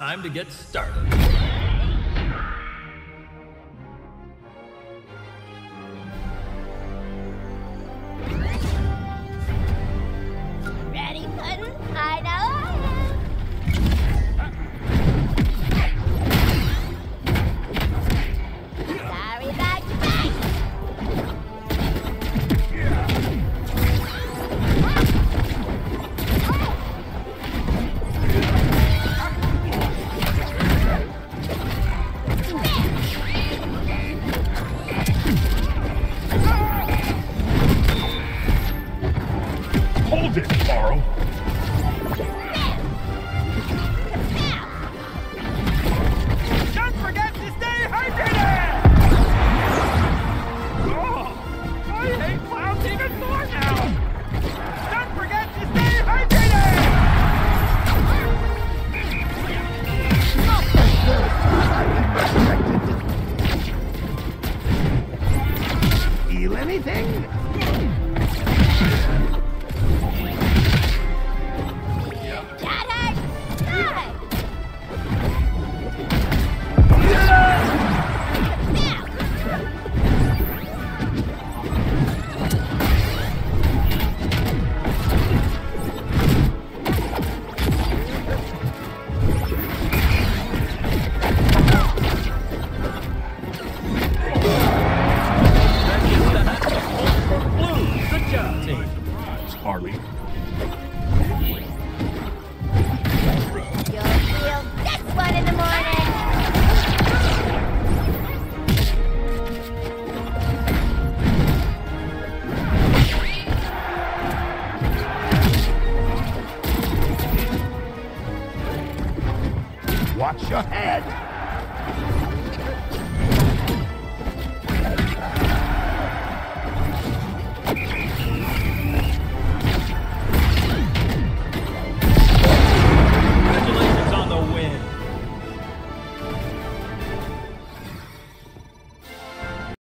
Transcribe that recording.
time to get started. Hold it, Carl. Don't forget to stay hydrated! Oh, I hate clowns even more now! Don't forget to stay hydrated! Feel anything? Harley. You'll feel this one in the morning. Watch your head.